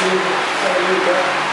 Deus, aleluia.